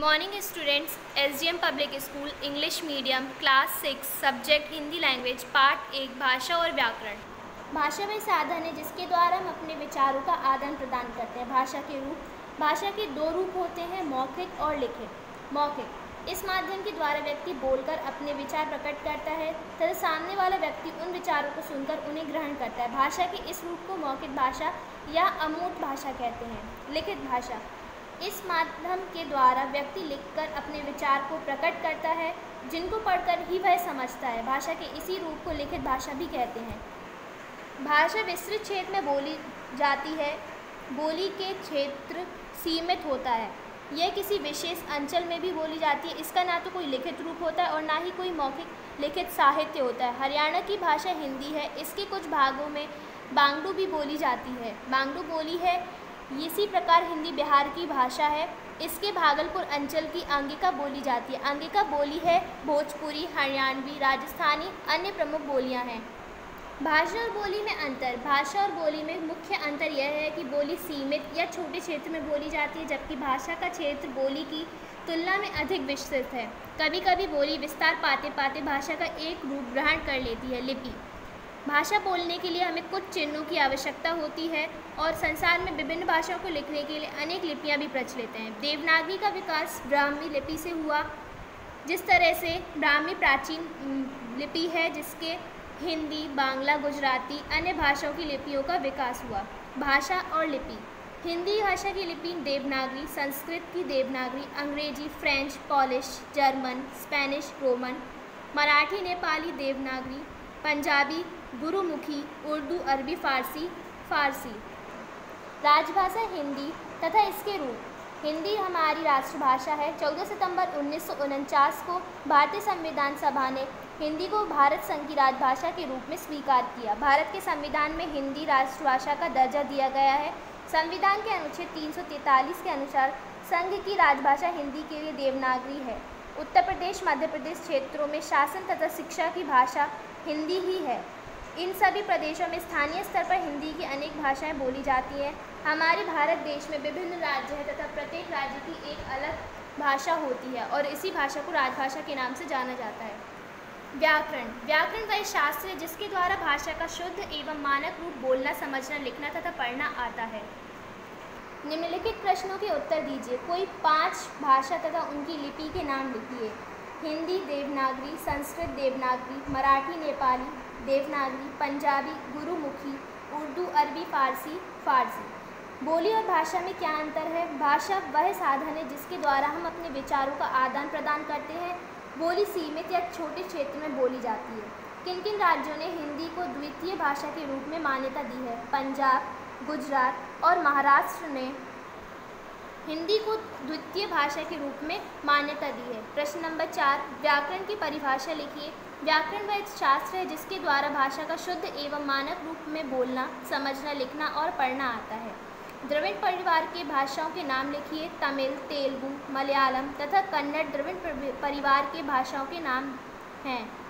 Morning students S D M public school English medium class six subject Hindi language part एक भाषा और व्याकरण भाषा वह साधन है जिसके द्वारा हम अपने विचारों का आदान प्रदान करते हैं। भाषा के रूप, भाषा के दो रूप होते हैं, मौखिक और लिखित। मौखिक, इस माध्यम के द्वारा व्यक्ति बोलकर अपने विचार प्रकट करता है, तथा सामने वाला व्यक्ति उन विचारों को सुनकर उन्हें ग्रहण करता है। भाषा के इस रूप को मौखिक भाषा या अमूर्त भाषा कहते हैं। लिखित भाषा इस माध्यम के द्वारा व्यक्ति लिखकर अपने विचार को प्रकट करता है, जिनको पढ़कर ही वह समझता है। भाषा के इसी रूप को लिखित भाषा भी कहते हैं। भाषा विस्तृत क्षेत्र में बोली जाती है। बोली के क्षेत्र सीमित होता है। यह किसी विशेष अंचल में भी बोली जाती है। इसका ना तो कोई लिखित रूप होता है और ना ही कोई मौखिक लिखित साहित्य होता है। हरियाणा की भाषा हिंदी है। इसके कुछ भागों में बांगडू भी बोली जाती है। बांगडू बोली है इसी प्रकार हिंदी बिहार की भाषा है। इसके भागलपुर अंचल की अंगिका बोली जाती है। अंगिका बोली है, भोजपुरी, हरियाणवी, राजस्थानी, अन्य प्रमुख बोलियाँ हैं। भाषा और बोली में अंतर। भाषा और बोली में मुख्य अंतर यह है कि बोली सीमित या छोटे क्षेत्र में बोली जाती है, जबकि भाषा का क्षेत्र बोली की तुलना में अधिक विस्तृत है। कभी कभी बोली विस्तार पाते पाते भाषा का एक रूप ग्रहण कर लेती है, लिपि। भाषा बोलने के लिए हमें कुछ चिन्हों की आवश्यकता होती है और संसार में विभिन्न भाषाओं को लिखने के लिए अनेक लिपियाँ भी प्रचलित हैं। देवनागरी का विकास ब्राह्मी लिपि से हुआ, जिस तरह से ब्राह्मी प्राचीन लिपि है, जिसके हिंदी, बांग्ला, गुजराती, अन्य भाषाओं की लिपियों का विकास हुआ। भाषा और लिपि। हिंदी भाषा की लिपि देवनागरी, संस्कृत की Devanagari, Angrezi, French, Polish, German, Spanish, Roman, Marathi, Nepali, Devanagari Punjabi, Gurmukhi, Urdu, Arabi, Farsi Farsi. राजभाषा हिंदी तथा इसके रूप। हिंदी हमारी राष्ट्रभाषा है। 14 सितंबर उन्नीस सौ उनचास को भारतीय संविधान सभा ने हिंदी को भारत संघ की राजभाषा के रूप में स्वीकार किया। भारत के संविधान में हिंदी राष्ट्रभाषा का दर्जा दिया गया है। संविधान के अनुच्छेद 343 के अनुसार संघ की राजभाषा हिंदी के लिए देवनागरी है। उत्तर प्रदेश, मध्य प्रदेश क्षेत्रों में शासन तथा शिक्षा की भाषा हिंदी ही है। इन सभी प्रदेशों में स्थानीय स्तर पर हिंदी की अनेक भाषाएँ बोली जाती हैं। हमारे भारत देश में विभिन्न राज्य हैं तथा प्रत्येक राज्य की एक अलग भाषा होती है और इसी भाषा को राजभाषा के नाम से जाना जाता है। व्याकरण। व्याकरण वह शास्त्र है जिसके द्वारा भाषा का शुद्ध एवं मानक रूप बोलना, समझना, लिखना तथा पढ़ना आता है। निम्नलिखित प्रश्नों के उत्तर दीजिए। कोई पाँच भाषा तथा उनकी लिपि के नाम लिखिए। हिंदी देवनागरी, संस्कृत देवनागरी, मराठी नेपाली देवनागरी, पंजाबी गुरुमुखी, उर्दू, अरबी, फ़ारसी फ़ारसी। बोली और भाषा में क्या अंतर है? भाषा वह साधन है जिसके द्वारा हम अपने विचारों का आदान प्रदान करते हैं। बोली सीमित या छोटे क्षेत्र में बोली जाती है। किन किन राज्यों ने हिंदी को द्वितीय भाषा के रूप में मान्यता दी है? पंजाब गुजरात और महाराष्ट्र ने हिंदी को द्वितीय भाषा के रूप में मान्यता दी है। प्रश्न नंबर चार, व्याकरण की परिभाषा लिखिए। व्याकरण वह शास्त्र है जिसके द्वारा भाषा का शुद्ध एवं मानक रूप में बोलना, समझना, लिखना और पढ़ना आता है। द्रविड़ परिवार के भाषाओं के नाम लिखिए। तमिल, तेलुगु, मलयालम तथा कन्नड़ द्रविड़ परिवार के भाषाओं के नाम हैं।